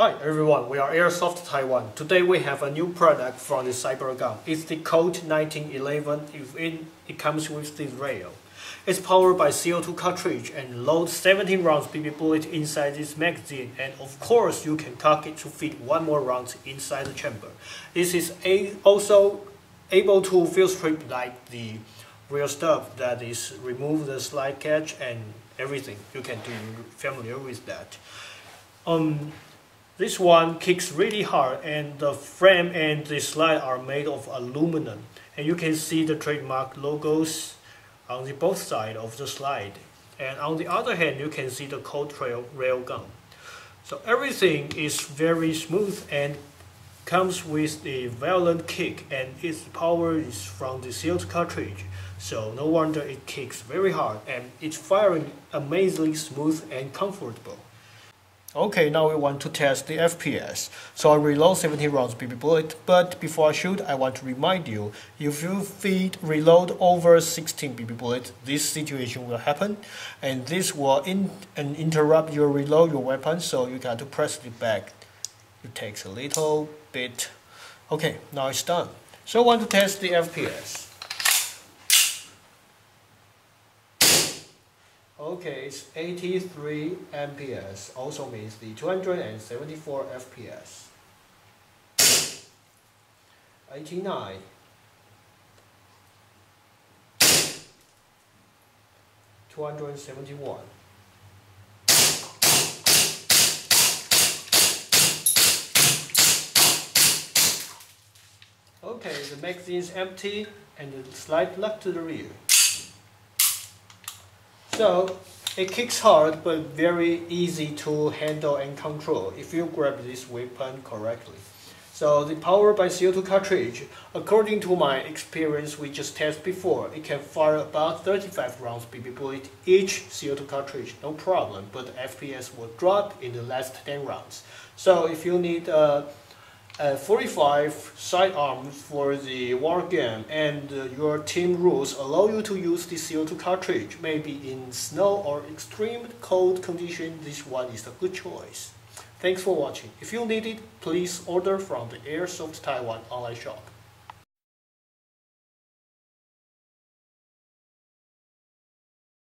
Hi everyone, we are Airsoft Taiwan. Today we have a new product from the CyberGun. It's the Colt 1911. It, it comes with this rail. It's powered by CO2 cartridge and loads 17 rounds BB bullet inside this magazine and of course you can cock it to fit one more round inside the chamber. This is a, also able to field strip like the real stuff that is remove the slide catch and everything. You can do familiar with that. Um, this one kicks really hard and the frame and the slide are made of aluminum. And you can see the trademark logos on the both side of the slide. And on the other hand, you can see the Colt Trail rail gun. So everything is very smooth and comes with a violent kick and its power is from the sealed cartridge. So no wonder it kicks very hard and it's firing amazingly smooth and comfortable. Okay, now we want to test the FPS. So I reload 70 rounds BB bullet, but before I shoot, I want to remind you, if you feed reload over 16 BB bullet, this situation will happen, and this will in, and interrupt your reload your weapon, so you got to press it back. It takes a little bit. Okay, now it's done. So I want to test the FPS. Okay, it's 83 MPS, also means the 274 FPS. 89. Two hundred seventy-one. Okay, the magazine is empty and the slide left to the rear. So it kicks hard but very easy to handle and control if you grab this weapon correctly. So the power by CO2 cartridge, according to my experience we just tested before, it can fire about 35 rounds BB bullet each CO2 cartridge, no problem, but the FPS will drop in the last 10 rounds. So if you need a uh, 45 sidearms for the war game and uh, your team rules allow you to use the CO2 cartridge. Maybe in snow or extreme cold condition, this one is a good choice. Thanks for watching. If you need it, please order from the Airsoft Taiwan online shop.